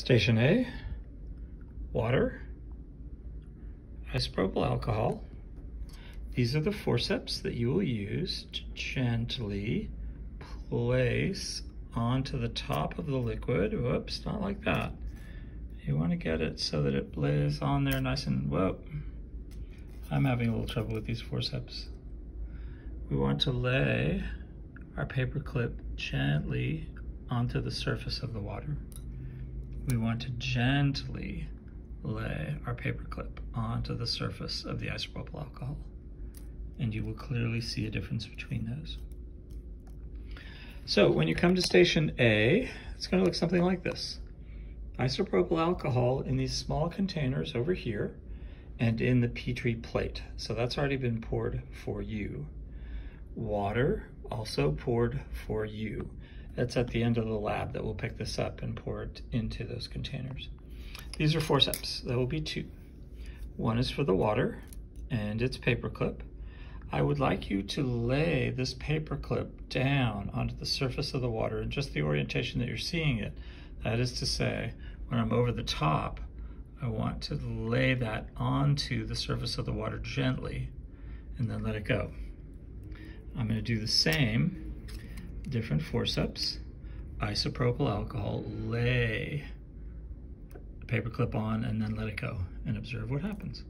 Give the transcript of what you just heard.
Station A, water, isopropyl alcohol. These are the forceps that you will use to gently place onto the top of the liquid. Whoops, not like that. You want to get it so that it lays on there nice and, whoa. I'm having a little trouble with these forceps. We want to lay our paper clip gently onto the surface of the water. We want to gently lay our paper clip onto the surface of the isopropyl alcohol and you will clearly see a difference between those. So when you come to station A, it's going to look something like this. Isopropyl alcohol in these small containers over here and in the Petri plate. So that's already been poured for you. Water also poured for you. That's at the end of the lab that will pick this up and pour it into those containers. These are forceps. There will be two. One is for the water and its paperclip. I would like you to lay this paperclip down onto the surface of the water in just the orientation that you're seeing it. That is to say, when I'm over the top, I want to lay that onto the surface of the water gently and then let it go. I'm going to do the same, different forceps, isopropyl alcohol, lay the paperclip on and then let it go and observe what happens.